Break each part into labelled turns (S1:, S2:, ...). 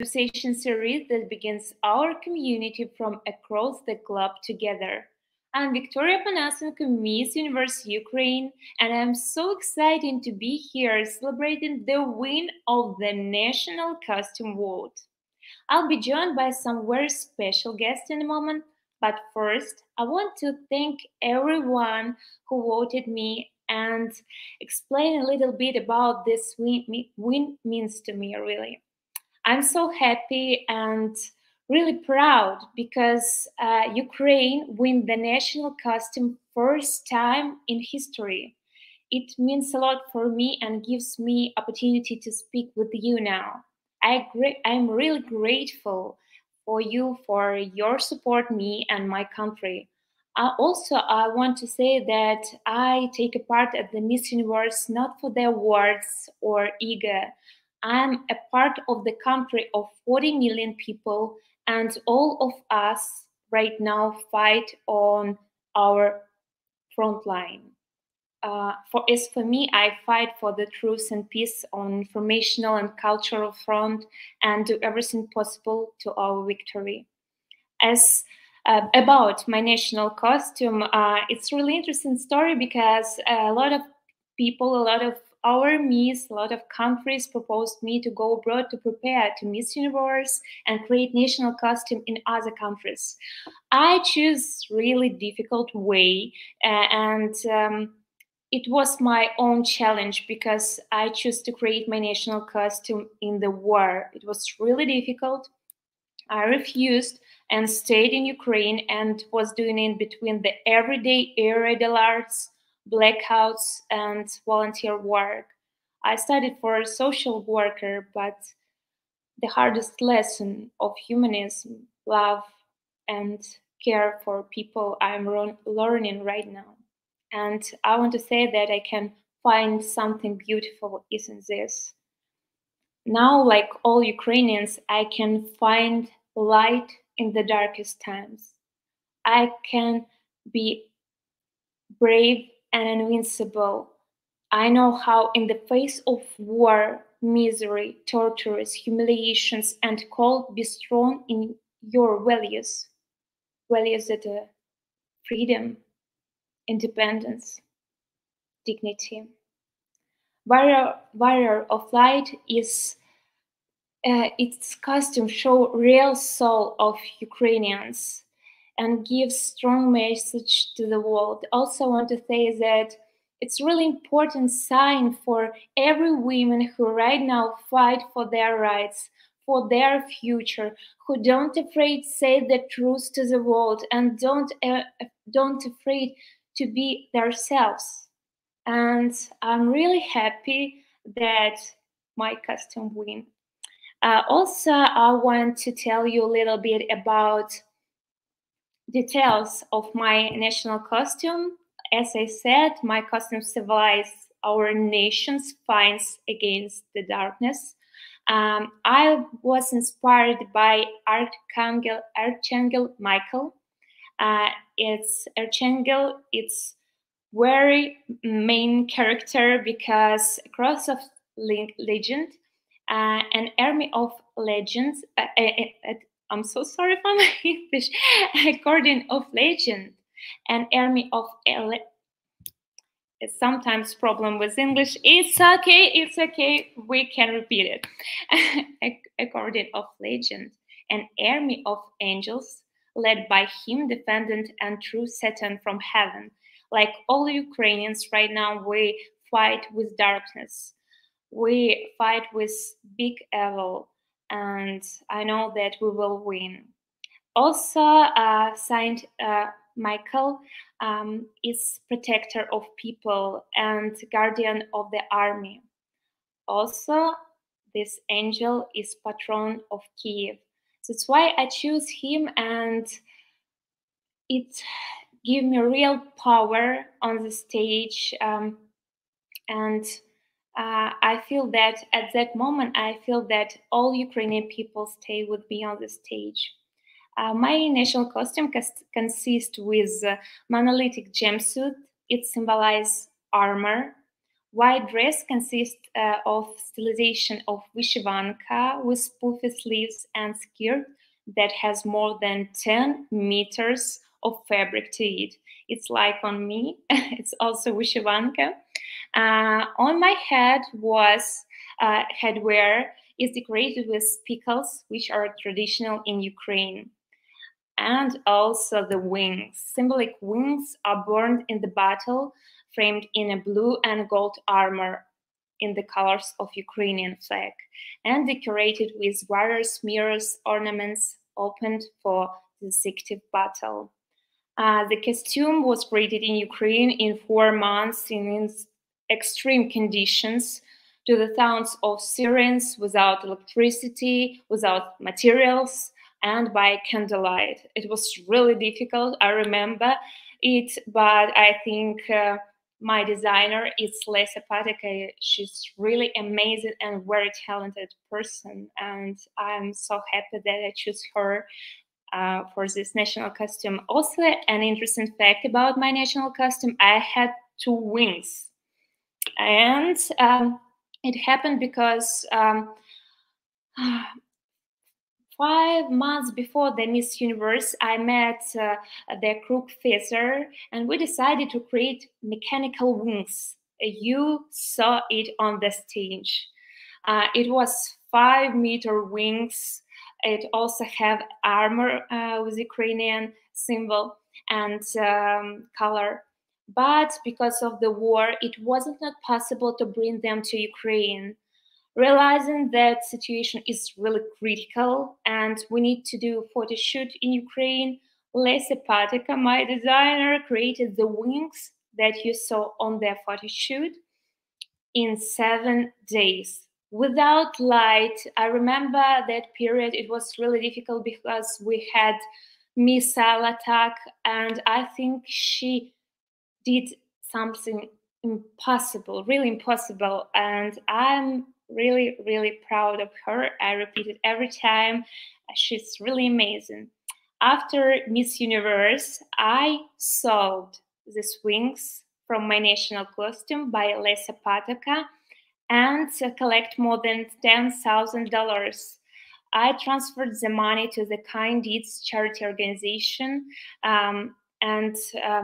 S1: conversation series that begins our community from across the globe together. I'm Viktoria Apanasenko, Miss Universe Ukraine, and I'm so excited to be here celebrating the win of the National Costume Award. I'll be joined by some very special guests in a moment, but first, I want to thank everyone who voted me and explain a little bit about this win, win means to me, really. I'm so happy and really proud because uh, Ukraine win the national costume first time in history. It means a lot for me and gives me opportunity to speak with you now. I I'm really grateful for you for your support me and my country. Uh, also, I want to say that I take a part at the Miss Universe not for the awards or ego. I'm a part of the country of 40 million people, and all of us right now fight on our front line. Uh, for as for me, I fight for the truth and peace on informational and cultural front, and do everything possible to our victory. As uh, about my national costume, uh, it's really interesting story because a lot of people, a lot of our Miss, a lot of countries proposed me to go abroad to prepare to Miss Universe and create national costume in other countries. I choose really difficult way and um, it was my own challenge because I chose to create my national costume in the war. It was really difficult. I refused and stayed in Ukraine and was doing it between the everyday irregular arts, blackouts, and volunteer work. I studied for a social worker, but the hardest lesson of humanism, love, and care for people I'm learning right now. And I want to say that I can find something beautiful in this. Now, like all Ukrainians, I can find light in the darkest times. I can be brave and invincible. I know how, in the face of war, misery, tortures, humiliations, and cold, be strong in your values. Values that are freedom, independence, dignity. Warrior, warrior of light is uh, its costume show real soul of Ukrainians and give strong message to the world. Also want to say that it's really important sign for every woman who right now fight for their rights, for their future, who don't afraid say the truth to the world and don't uh, don't afraid to be themselves. And I'm really happy that my custom win. Uh, also, I want to tell you a little bit about details of my national costume. As I said, my costume symbolizes our nation's fights against the darkness. Um, I was inspired by Archangel, Archangel Michael. Uh, it's Archangel. It's very main character because across of legend uh, an army of legends. Uh, uh, uh I'm so sorry for my English. According of legend, an army of it's sometimes problem with English. It's okay. It's okay. We can repeat it. According of legend, an army of angels led by him, defendant and true Satan from heaven. Like all Ukrainians right now, we fight with darkness we fight with big evil and i know that we will win. Also uh, saint uh, michael um, is protector of people and guardian of the army. Also this angel is patron of kiev that's why i choose him and it give me real power on the stage um, and uh, I feel that at that moment, I feel that all Ukrainian people stay with me on the stage. Uh, my national costume consists with uh, monolithic gemsuit. It symbolizes armor, White dress consists uh, of stylization of vyshyvanka with poofy sleeves and skirt that has more than 10 meters of fabric to it. It's like on me, it's also vyshyvanka. Uh, on my head was uh, headwear is decorated with spikkles, which are traditional in Ukraine. And also the wings. Symbolic wings are burned in the battle framed in a blue and gold armor in the colors of Ukrainian flag and decorated with various mirrors ornaments opened for the decisive battle. Uh, the costume was created in Ukraine in four months in extreme conditions to the towns of Syrians without electricity, without materials, and by candlelight. It was really difficult. I remember it, but I think uh, my designer is Lesia Patoka. She's really amazing and very talented person, and I'm so happy that I choose her uh, for this national costume. Also, an interesting fact about my national costume: I had two wings, and um, it happened because. Um, five months before the Miss Universe, I met uh, the crook feather and we decided to create mechanical wings. You saw it on the stage. Uh, it was five meter wings. It also have armor uh, with Ukrainian symbol and um, color. But because of the war, it wasn't not possible to bring them to Ukraine realizing that situation is really critical and we need to do photo shoot in Ukraine, Lesia Patoka, my designer, created the wings that you saw on their photo shoot in seven days without light. I remember that period, it was really difficult because we had missile attack and I think she did something impossible, really impossible. And I'm really, really proud of her. I repeat it every time. She's really amazing. After Miss Universe, I sold the wings from my national costume by Lesia Patoka and collect more than $10,000. I transferred the money to the Kind Deeds charity organization, um, and uh,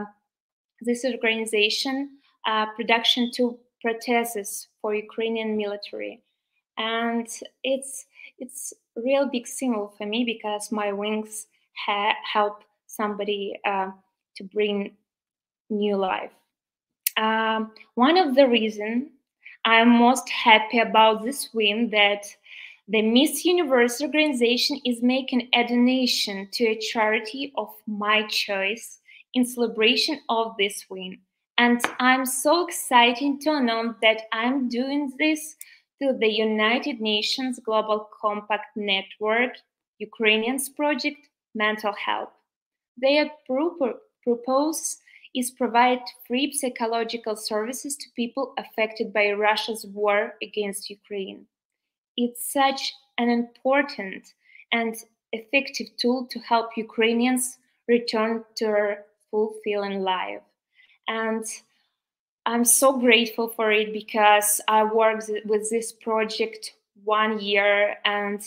S1: this organization uh, production to protheses for Ukrainian military. And it's it's real big symbol for me because my wings ha- help somebody uh, to bring new life. Um, one of the reasons I'm most happy about this win that the Miss Universe organization is making a donation to a charity of my choice in celebration of this win. And I'm so excited to announce that I'm doing this through the United Nations Global Compact Network Ukrainians project Mental Health. Their purpose is provide free psychological services to people affected by Russia's war against Ukraine. It's such an important and effective tool to help Ukrainians return to a fulfilling life and I'm so grateful for it because I worked with this project one year and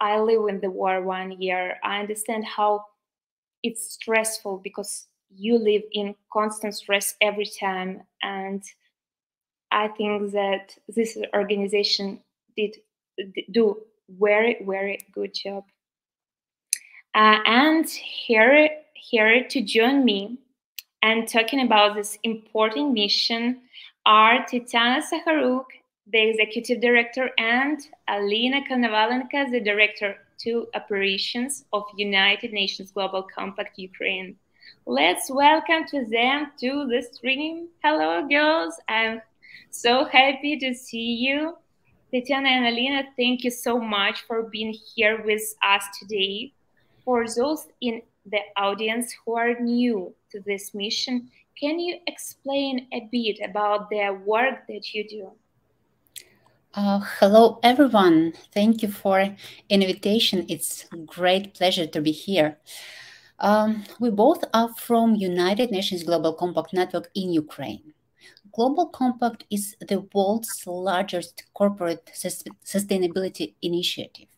S1: I live in the war one year. I understand how it's stressful because you live in constant stress every time. And I think that this organization did do very, very good job. Uh, and here, here to join me and talking about this important mission are Tetiana Sakharuk, the executive director, and Alina Konovalchenko, the director to operations of United Nations Global Compact Ukraine. Let's welcome to them to the stream. Hello, girls. I'm so happy to see you. Tetiana and Alina, thank you so much for being here with us today. For those in the audience who are new to this mission, can you explain a bit about the work that you do?
S2: Uh, hello, everyone. Thank you for invitation. It's a great pleasure to be here. Um, we both are from United Nations Global Compact Network in Ukraine. Global Compact is the world's largest corporate sustainability initiative.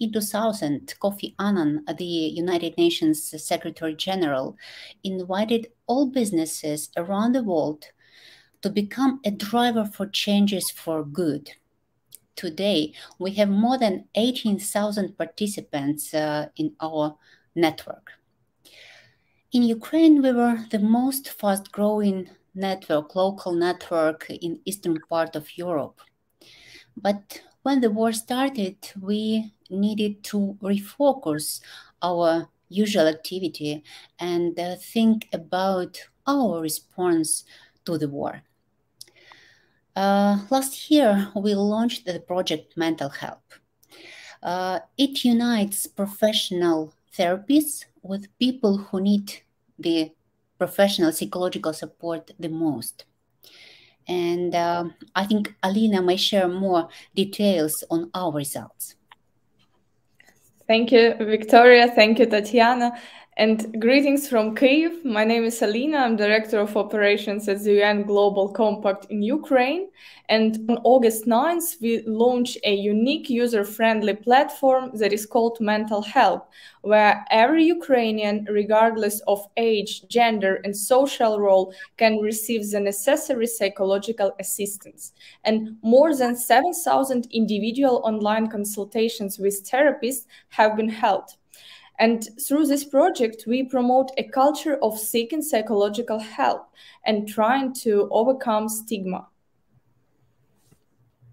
S2: In 2000, Kofi Annan, the United Nations Secretary General, invited all businesses around the world to become a driver for changes for good. Today, we have more than 18,000 participants uh, in our network. In Ukraine, we were the most fast growing network, local network in eastern part of Europe. But when the war started, we needed to refocus our usual activity and uh, think about our response to the war. Uh, last year, we launched the project Mental Help. Uh, it unites professional therapists with people who need the professional psychological support the most. And uh, I think Alina may share more details on our results.
S3: Thank you, Viktoria. Thank you, Tetiana. And greetings from Kyiv. My name is Alina. I'm Director of Operations at the UN Global Compact in Ukraine. And on August 9th, we launched a unique user friendly platform that is called Mental Help, where every Ukrainian, regardless of age, gender, and social role, can receive the necessary psychological assistance. And more than 7,000 individual online consultations with therapists have been held. And through this project, we promote a culture of seeking psychological help and trying to overcome stigma.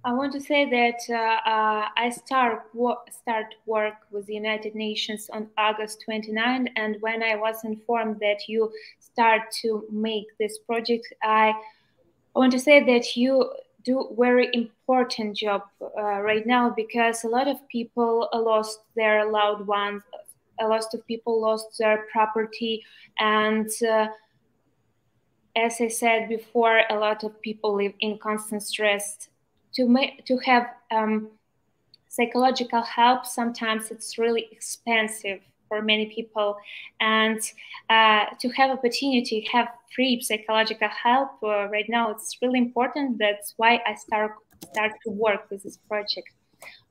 S1: I want to say that uh, uh, I start wo start work with the United Nations on August 29, and when I was informed that you start to make this project, I want to say that you do very important job uh, right now because a lot of people lost their loved ones a lot of people lost their property. And uh, as i said before a lot of people live in constant stress. To to have um, psychological help sometimes it's really expensive for many people. And uh, to have opportunity have free psychological help uh, right now it's really important. That's why i start start to work with this project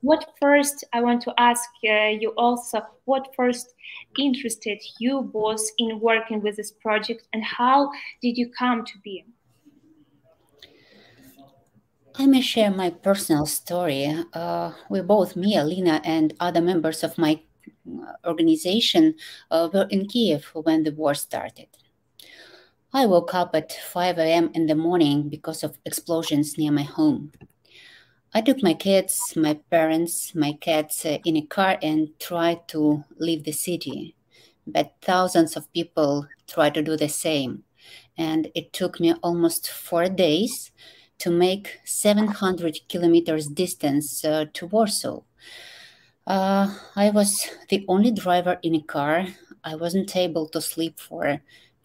S1: what first, I want to ask uh, you also, what first interested you both in working with this project and how did you come to be?
S2: I may share my personal story. Uh, we both, me, Alina, and other members of my uh, organization uh, were in Kiev when the war started. I woke up at 5 a.m. in the morning because of explosions near my home. I took my kids, my parents, my cats uh, in a car and tried to leave the city. But thousands of people tried to do the same. And it took me almost four days to make 700 kilometers distance uh, to Warsaw. Uh, I was the only driver in a car. I wasn't able to sleep for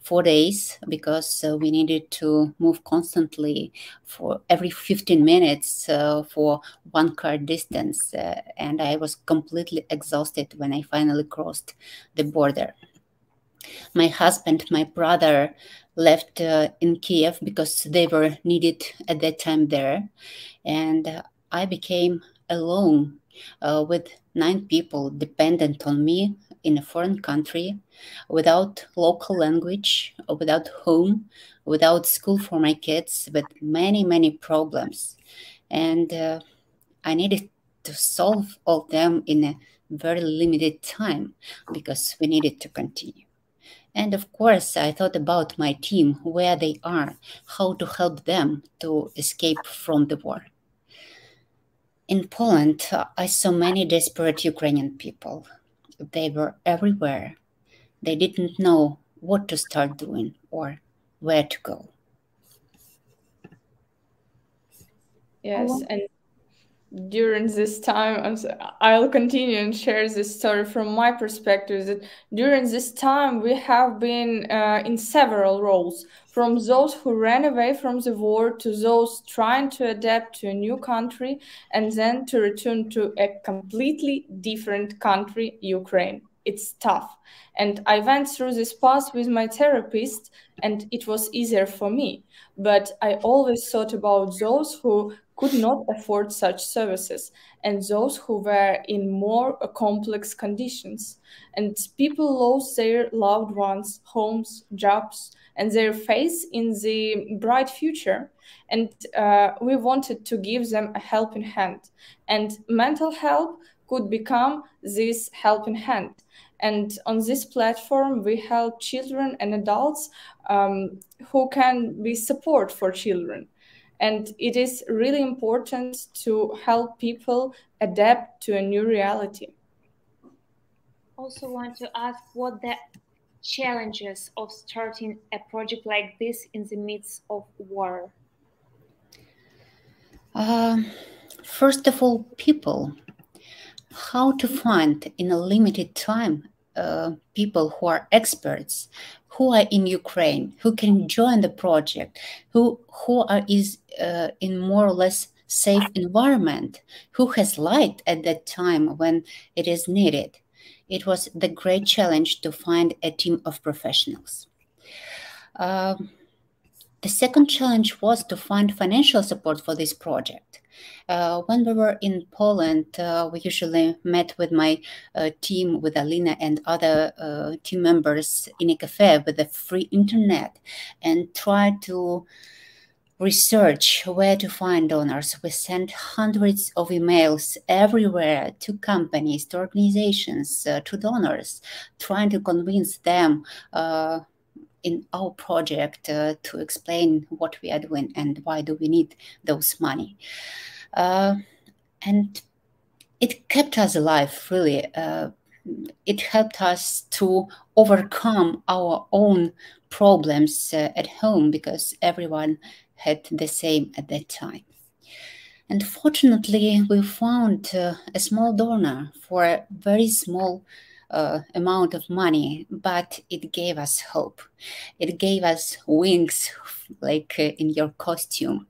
S2: four days because uh, we needed to move constantly for every 15 minutes uh, for one car distance. Uh, and I was completely exhausted when I finally crossed the border. My husband, my brother left uh, in Kiev because they were needed at that time there. And I became alone uh, with nine people dependent on me in a foreign country without local language, without home, without school for my kids, with many, many problems. And uh, I needed to solve all them in a very limited time because we needed to continue. And of course, I thought about my team, where they are, how to help them to escape from the war. In Poland, I saw many desperate Ukrainian people they were everywhere. They didn't know what to start doing or where to go.
S3: Yes, and during this time i'll continue and share this story from my perspective that during this time we have been uh, in several roles from those who ran away from the war to those trying to adapt to a new country and then to return to a completely different country ukraine it's tough. And I went through this path with my therapist, and it was easier for me. But I always thought about those who could not afford such services and those who were in more complex conditions. And people lost their loved ones, homes, jobs, and their faith in the bright future. And uh, we wanted to give them a helping hand. And mental health could become this helping hand. And on this platform, we help children and adults um, who can be support for children. And it is really important to help people adapt to a new reality.
S1: Also, want to ask what the challenges of starting a project like this in the midst of war?
S2: Uh, first of all, people how to find in a limited time uh, people who are experts who are in ukraine who can join the project who who are is uh, in more or less safe environment who has light at that time when it is needed. It was the great challenge to find a team of professionals. Uh, the second challenge was to find financial support for this project uh, when we were in Poland, uh, we usually met with my uh, team, with Alina and other uh, team members in a cafe with a free internet and tried to research where to find donors. We sent hundreds of emails everywhere to companies, to organizations, uh, to donors, trying to convince them uh, in our project uh, to explain what we are doing and why do we need those money. Uh, and it kept us alive, really. Uh, it helped us to overcome our own problems uh, at home because everyone had the same at that time. And fortunately, we found uh, a small donor for a very small uh, amount of money, but it gave us hope. It gave us wings, like uh, in your costume.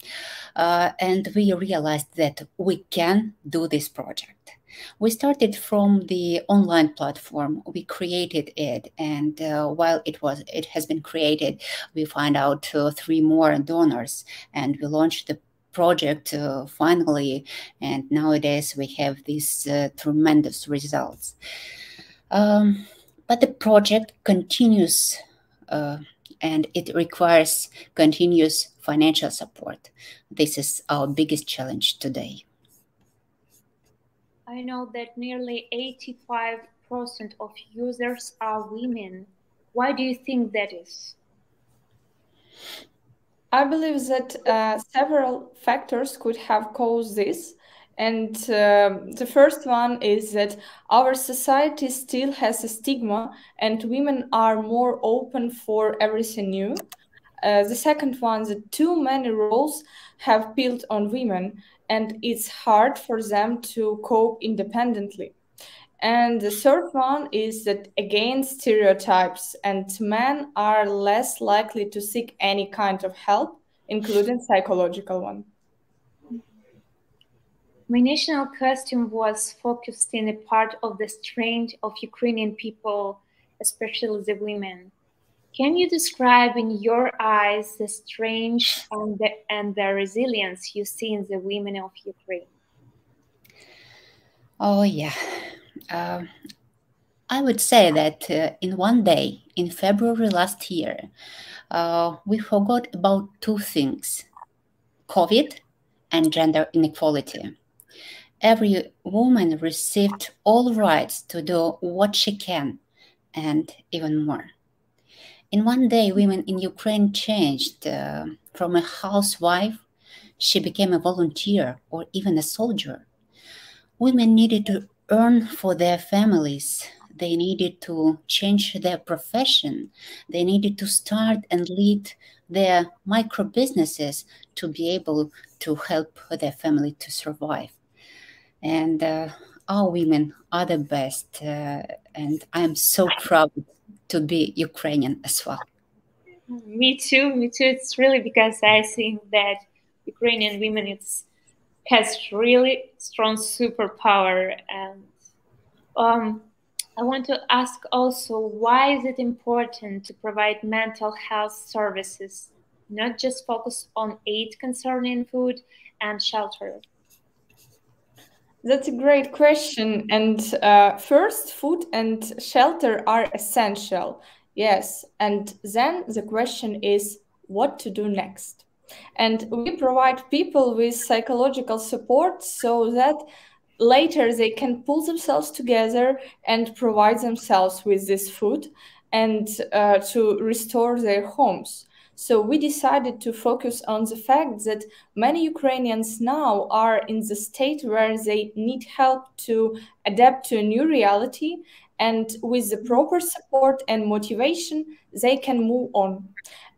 S2: Uh, and we realized that we can do this project. We started from the online platform. We created it, and uh, while it was it has been created, we find out uh, three more donors, and we launched the project uh, finally. And nowadays we have these uh, tremendous results. Um, but the project continues uh, and it requires continuous financial support. This is our biggest challenge today.
S1: I know that nearly 85% of users are women. Why do you think that is?
S3: I believe that uh, several factors could have caused this. And uh, the first one is that our society still has a stigma, and women are more open for everything new. Uh, the second one, that too many roles have built on women, and it's hard for them to cope independently. And the third one is that again, stereotypes, and men are less likely to seek any kind of help, including psychological one.
S1: My national costume was focused in a part of the strength of Ukrainian people, especially the women. Can you describe in your eyes the strength and the, and the resilience you see in the women of Ukraine?
S2: Oh, yeah. Uh, I would say that uh, in one day, in February last year, uh, we forgot about two things COVID and gender inequality every woman received all rights to do what she can and even more. In one day, women in Ukraine changed uh, from a housewife, she became a volunteer or even a soldier. Women needed to earn for their families. They needed to change their profession. They needed to start and lead their micro businesses to be able to help their family to survive and uh, our women are the best. Uh, and I am so proud to be Ukrainian as well.
S1: Me too. Me too. It's really because I think that Ukrainian women it's has really strong superpower and um, I want to ask also why is it important to provide mental health services, not just focus on aid concerning food and shelter?
S3: That's a great question. And uh, first, food and shelter are essential. Yes. And then the question is what to do next. And we provide people with psychological support so that later they can pull themselves together and provide themselves with this food and uh, to restore their homes. So we decided to focus on the fact that many Ukrainians now are in the state where they need help to adapt to a new reality. And with the proper support and motivation, they can move on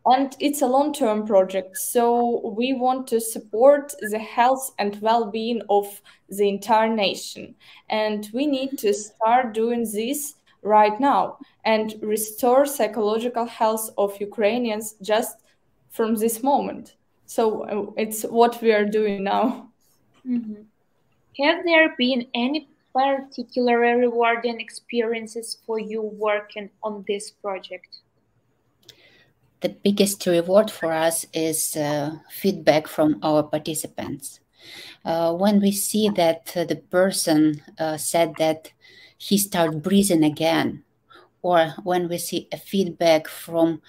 S3: and it's a long-term project so we want to support the health and well-being of the entire nation and we need to start doing this right now and restore psychological health of ukrainians just from this moment so uh, it's what we are doing now
S1: mm-hmm. have there been any particularly rewarding experiences for you working on this project
S2: the biggest reward for us is uh, feedback from our participants. Uh, when we see that uh, the person uh, said that he start breathing again, or when we see a feedback from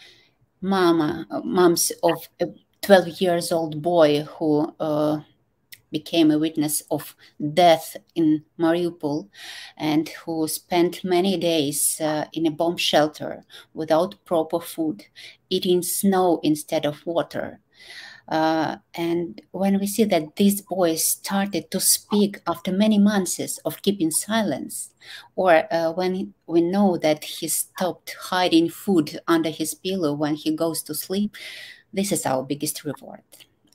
S2: mama, moms of a 12 years old boy who uh, became a witness of death in Mariupol and who spent many days uh, in a bomb shelter without proper food, eating snow instead of water. Uh, and when we see that these boys started to speak after many months of keeping silence, or uh, when we know that he stopped hiding food under his pillow when he goes to sleep, this is our biggest reward.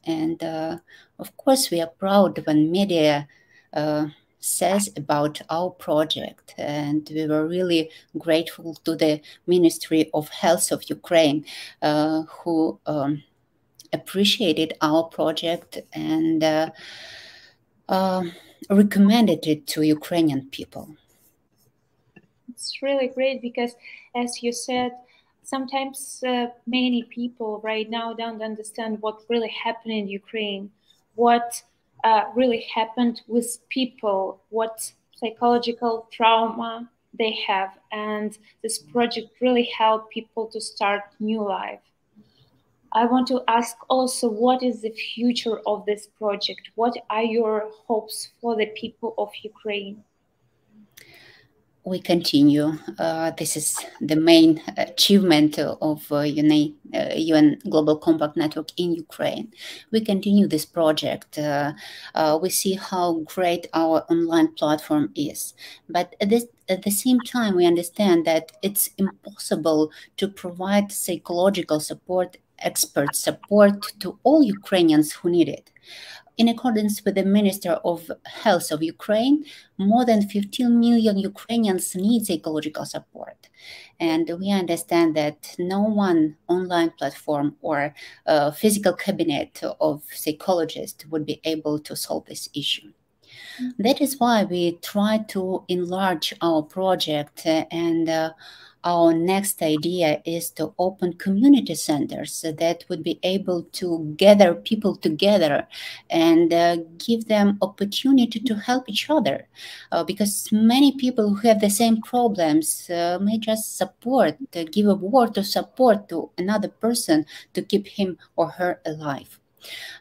S2: And uh, of course, we are proud when media uh, says about our project. And we were really grateful to the Ministry of Health of Ukraine, uh, who um, appreciated our project and uh, uh, recommended it to Ukrainian people.
S1: It's really great because, as you said, sometimes uh, many people right now don't understand what really happened in Ukraine, what uh, really happened with people, what psychological trauma they have, and this project really helped people to start new life. I want to ask also what is the future of this project? What are your hopes for the people of Ukraine?
S2: we continue. Uh, this is the main achievement of uh, UN, uh, UN, Global Compact Network in Ukraine. We continue this project. Uh, uh, we see how great our online platform is. But at, this, at the same time, we understand that it's impossible to provide psychological support, expert support to all Ukrainians who need it. In accordance with the Minister of Health of Ukraine, more than 15 million Ukrainians need ecological support. And we understand that no one online platform or physical cabinet of psychologists would be able to solve this issue. Mm-hmm. That is why we try to enlarge our project and uh, our next idea is to open community centers that would be able to gather people together and uh, give them opportunity to help each other. Uh, because many people who have the same problems uh, may just support uh, give a word of support to another person to keep him or her alive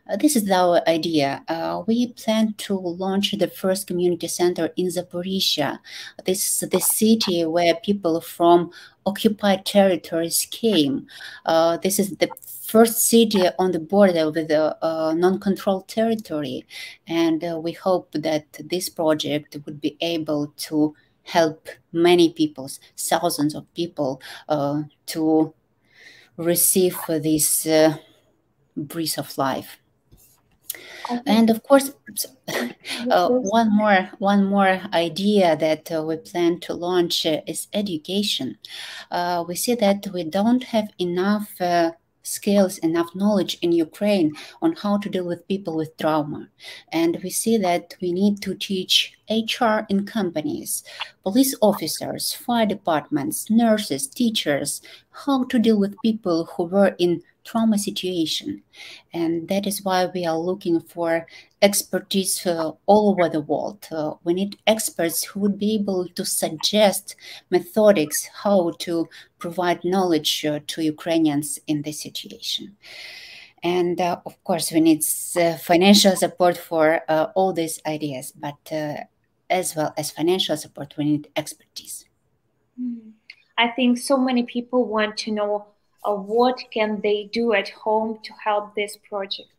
S2: uh, this is our idea. Uh, we plan to launch the first community center in Zaporizhia. This is the city where people from occupied territories came. Uh, this is the first city on the border with a uh, non-controlled territory. And uh, we hope that this project would be able to help many people, thousands of people, uh, to receive this breeze of life. And of course, uh, one more one more idea that uh, we plan to launch uh, is education. Uh, we see that we don't have enough uh, skills, enough knowledge in Ukraine on how to deal with people with trauma. And we see that we need to teach HR in companies, police officers, fire departments, nurses, teachers, how to deal with people who were in trauma situation. And that is why we are looking for expertise uh, all over the world. Uh, we need experts who would be able to suggest methodics how to provide knowledge uh, to Ukrainians in this situation. And uh, of course, we need uh, financial support for uh, all these ideas, but as well as financial support, we need expertise.
S1: Hmm. I think so many people want to know uh, what can they do at home to help this project?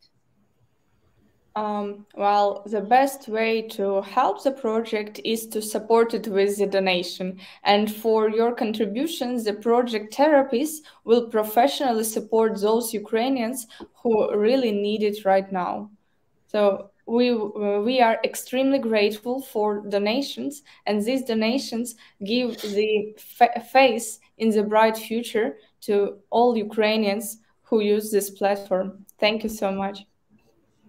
S3: Um, well, the best way to help the project is to support it with the donation. And for your contributions, the project therapists will professionally support those Ukrainians who really need it right now. So we we are extremely grateful for donations, and these donations give the fa face in the bright future to all Ukrainians who use this platform. Thank you so much.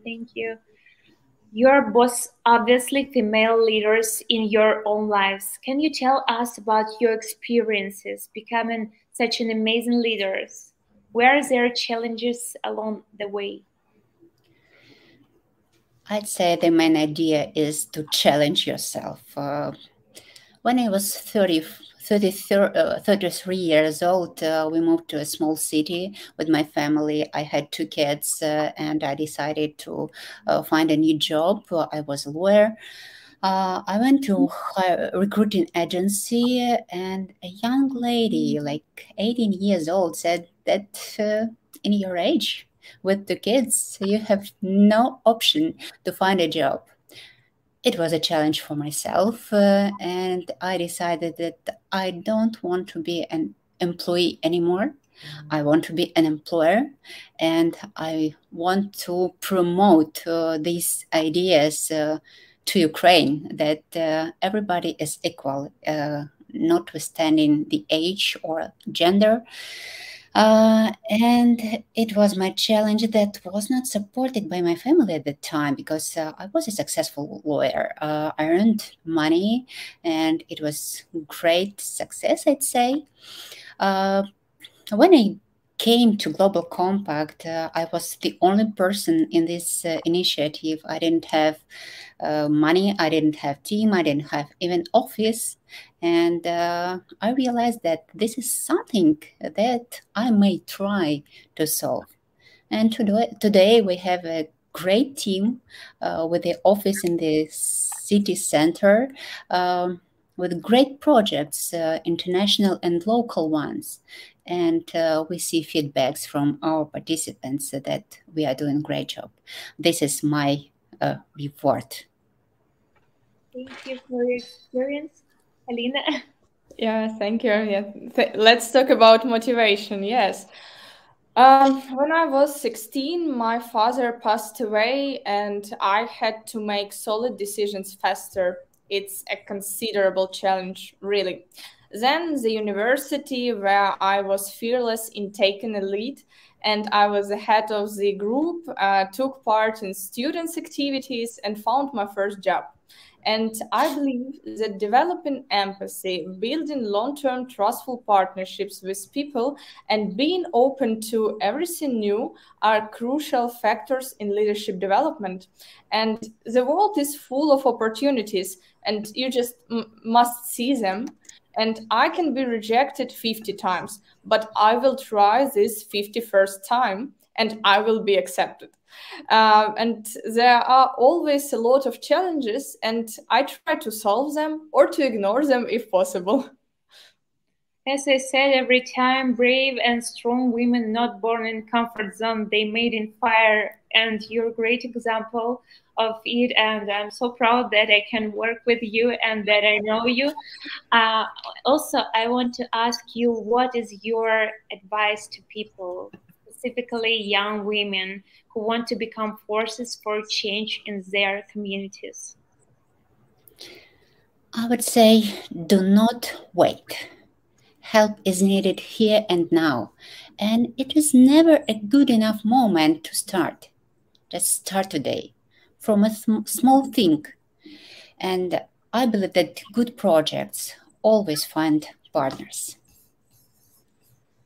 S1: Thank you. You are both obviously female leaders in your own lives. Can you tell us about your experiences becoming such an amazing leaders? Where are there challenges along the way?
S2: I'd say the main idea is to challenge yourself. Uh, when I was 30, 33, uh, 33 years old, uh, we moved to a small city with my family. I had two kids, uh, and I decided to uh, find a new job. I was a lawyer. Uh, I went to a recruiting agency, and a young lady, like 18 years old, said that uh, in your age, with the kids, you have no option to find a job it was a challenge for myself uh, and i decided that i don't want to be an employee anymore mm-hmm. i want to be an employer and i want to promote uh, these ideas uh, to ukraine that uh, everybody is equal uh, notwithstanding the age or gender uh, and it was my challenge that was not supported by my family at the time because uh, I was a successful lawyer. Uh, I earned money and it was great success, I'd say. Uh, when I came to Global Compact, uh, I was the only person in this uh, initiative. I didn't have uh, money, I didn't have team, I didn't have even office, and uh, I realized that this is something that I may try to solve. And today, today we have a great team uh, with the office in the city center. Um, with great projects, uh, international and local ones and uh, we see feedbacks from our participants that we are doing a great job. This is my uh, report.
S1: Thank you for your experience, Alina.
S3: Yeah, thank you. Yeah, Th let's talk about motivation. Yes. Um, when I was 16, my father passed away, and I had to make solid decisions faster. It's a considerable challenge, really. Then the university where I was fearless in taking a lead and I was the head of the group, uh, took part in students' activities and found my first job. And I believe that developing empathy, building long term trustful partnerships with people, and being open to everything new are crucial factors in leadership development. And the world is full of opportunities, and you just must see them and I can be rejected 50 times, but I will try this 51st time and I will be accepted. Uh, and there are always a lot of challenges, and I try to solve them or to ignore them if possible.
S1: As I said, every time brave and strong women not born in comfort zone, they made in fire, and you're a great example of it and i'm so proud that i can work with you and that i know you. Uh, also i want to ask you what is your advice to people specifically young women who want to become forces for change in their communities?
S2: I would say do not wait. Help is needed here and now, and it is never a good enough moment to start. Just start today from a sm small thing. And I believe that good projects always find partners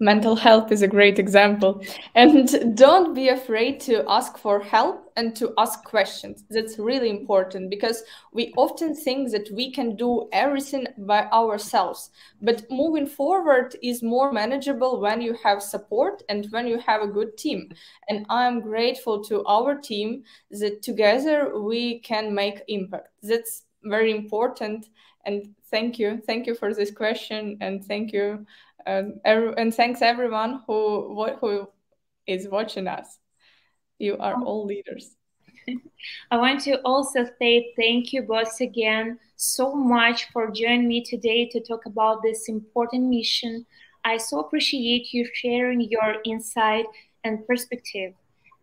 S3: mental health is a great example. And don't be afraid to ask for help and to ask questions. That's really important because we often think that we can do everything by ourselves. But moving forward is more manageable when you have support and when you have a good team. And i'm grateful to our team that together we can make impact. That's very important. And thank you. Thank you for this question and thank you Um, and, and thanks everyone who who is watching us. You are oh. all leaders.
S1: I want to also say thank you both again so much for joining me today to talk about this important mission. I so appreciate you sharing your insight and perspective.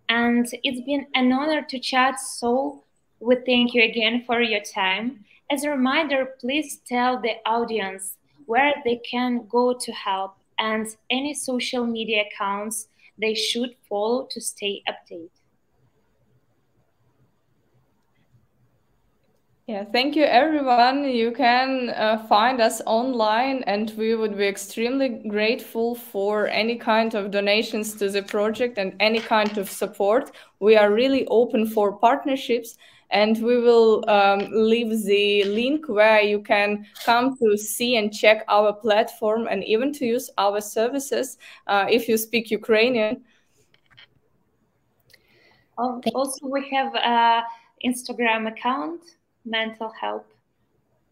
S1: And it's been an honor to chat. So we thank you again for your time. As a reminder, please tell the audience where they can go to help and any social media accounts they should follow to stay updated.
S3: Yeah, thank you everyone. You can uh, find us online and we would be extremely grateful for any kind of donations to the project and any kind of support. We are really open for partnerships and we will um, leave the link where you can come to see and check our platform and even to use our services uh, if you speak Ukrainian.
S1: Also, we have an Instagram account, Mental Help,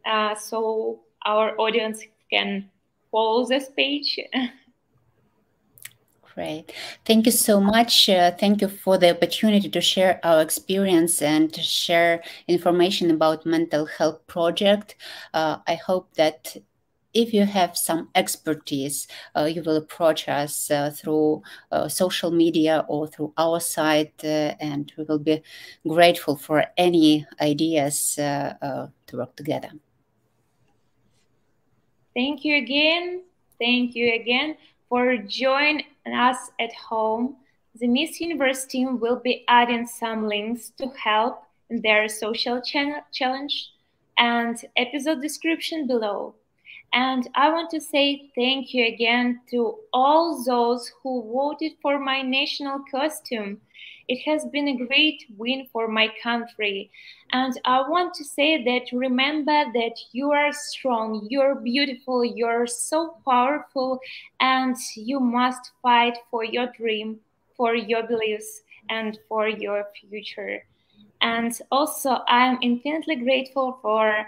S1: uh, so our audience can follow this page.
S2: Great. Thank you so much. Uh, thank you for the opportunity to share our experience and to share information about mental health project. Uh, I hope that if you have some expertise, uh, you will approach us uh, through uh, social media or through our site, uh, and we will be grateful for any ideas to work together.
S1: Thank you again. Thank you again for joining us at home, the Miss Universe team will be adding some links to help in their social channel challenge and episode description below. And I want to say thank you again to all those who voted for my national costume. It has been a great win for my country. And I want to say that remember that you are strong, you're beautiful, you're so powerful, and you must fight for your dream, for your beliefs, and for your future. And also, I'm infinitely grateful for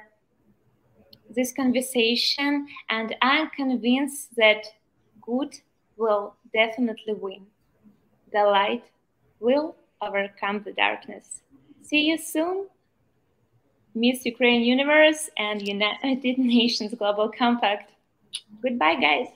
S1: this conversation, and I'm convinced that good will definitely win. The light will overcome the darkness. See you soon. Miss Ukraine Universe and United Nations Global Compact. Goodbye, guys.